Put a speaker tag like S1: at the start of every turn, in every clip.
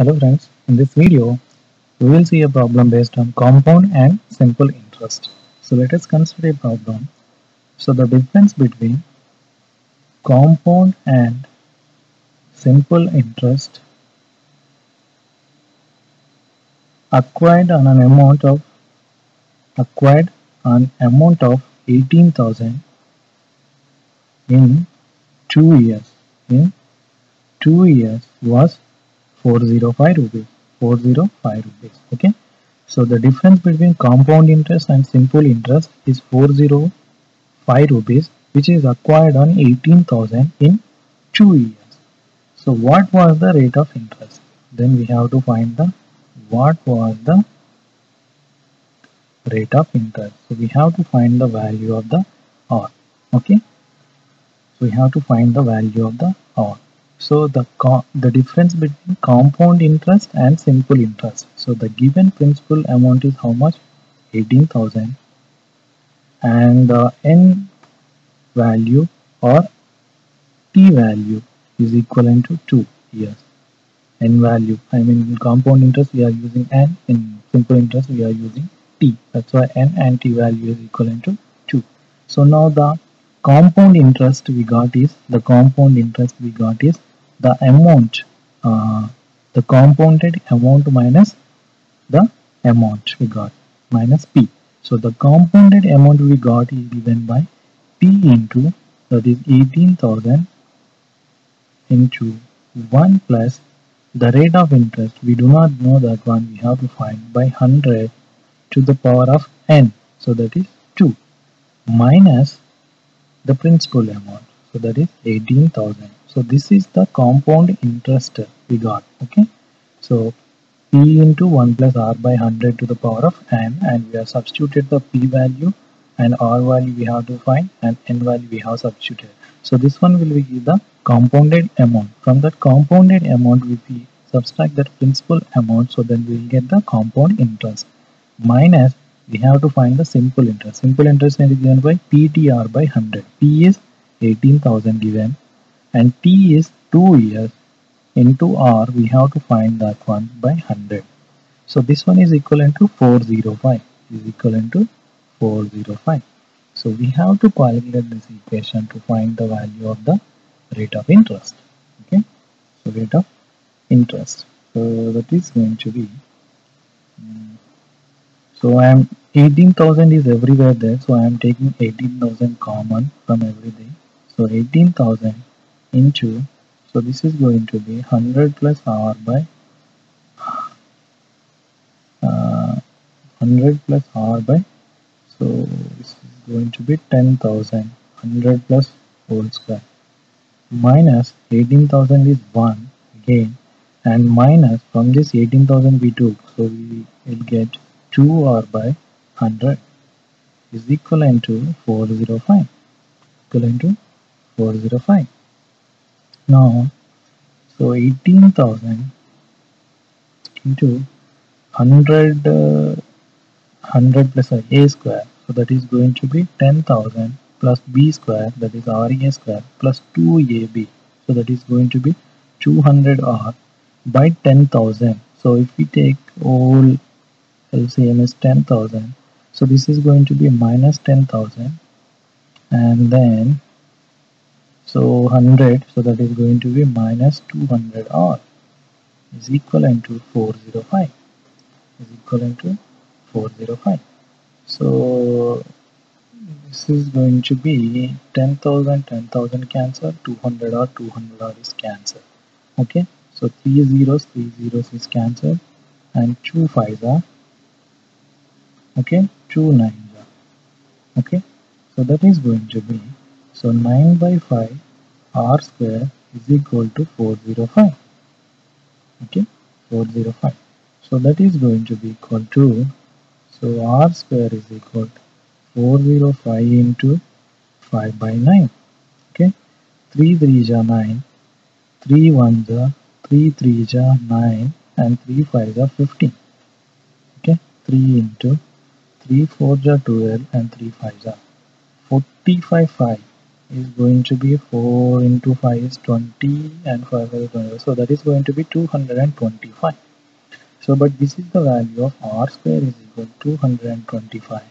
S1: Hello friends, in this video we will see a problem based on compound and simple interest. So let us consider a problem. So the difference between compound and simple interest acquired on an amount of acquired an amount of 18,000 in 2 years in 2 years was 405 rupees 405 rupees okay? So the difference between compound interest and simple interest is 405 rupees which is acquired on 18000 in 2 years. So what was the rate of interest? Then we have to find the what was the rate of interest? So we have to find the value of the r okay? So we have to find the value of the r so the the difference between compound interest and simple interest. So the given principal amount is how much? 18,000 and the n value or t value is equivalent to 2 years. n value, I mean in compound interest we are using n, in simple interest we are using t. That's why n and t value is equivalent to 2. So now the compound interest we got is, the compound interest we got is the amount uh, the compounded amount minus the amount we got minus p. So the compounded amount we got is given by p into that is 18000 into 1 plus the rate of interest. We do not know that one. We have to find by 100 to the power of n. So that is 2 minus the principal amount so that is 18000 so this is the compound interest we got okay? So p into 1 plus r by 100 to the power of n and we have substituted the p value and r value we have to find and n value we have substituted. So this one will be the compounded amount. From that compounded amount we subtract that principal amount so then we will get the compound interest. Minus we have to find the simple interest. Simple interest is given by ptr by 100 p is 18000 given and t is 2 years into r we have to find that one by 100 so this one is equivalent to 405 is equivalent to 405 so we have to calculate this equation to find the value of the rate of interest okay? So rate of interest. So that is going to be um, so I am 18,000 is everywhere there so I am taking 18,000 common from everything so 18,000 into so this is going to be 100 plus r by uh, 100 plus r by so this is going to be 10,000 100 plus whole square. Minus 18,000 is 1 again and minus from this 18,000 we took so we will get 2 r by 100 is equivalent to 405 equivalent to 405 now, so 18,000 into 100, uh, 100 plus a square, so that is going to be 10,000 plus b square, that is RA square, plus 2AB, so that is going to be 200R by 10,000. So if we take all LCM is 10,000, so this is going to be minus 10,000 and then so 100 so that is going to be minus 200 r is equivalent to 405 is equivalent to 405 so this is going to be 10,000 10,000 cancer 200 or 200 r is cancer. Okay? So 3 zeros 3 zeros is cancer and 2 5s are okay? 2 9s are. Okay? So that is going to be so 9 by 5 r square is equal to 405. Okay, 405. So that is going to be equal to, so r square is equal to 405 into 5 by 9. Okay, 3 3 are 9, 3 1 are 3 3 are 9 and 3 5 are 15. Okay, 3 into 3 4 are 12 and 3 5 are 45 5 is going to be 4 into 5 is 20 and 5 is 20 so that is going to be 225 so but this is the value of r square is equal to 225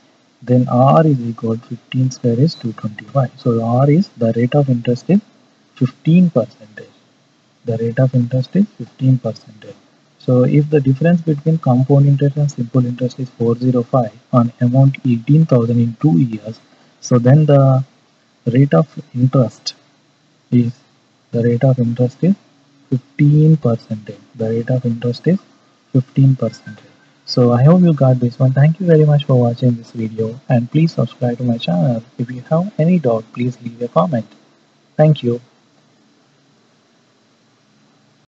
S1: then r is equal to 15 square is 225 so r is the rate of interest is 15 percentage. The rate of interest is 15 percentage. So if the difference between compound interest and simple interest is 405 on amount 18,000 in two years so then the rate of interest is the rate of interest is 15 percentage. The rate of interest is 15 percentage. So i hope you got this one. Thank you very much for watching this video and please subscribe to my channel. If you have any doubt please leave a comment. Thank you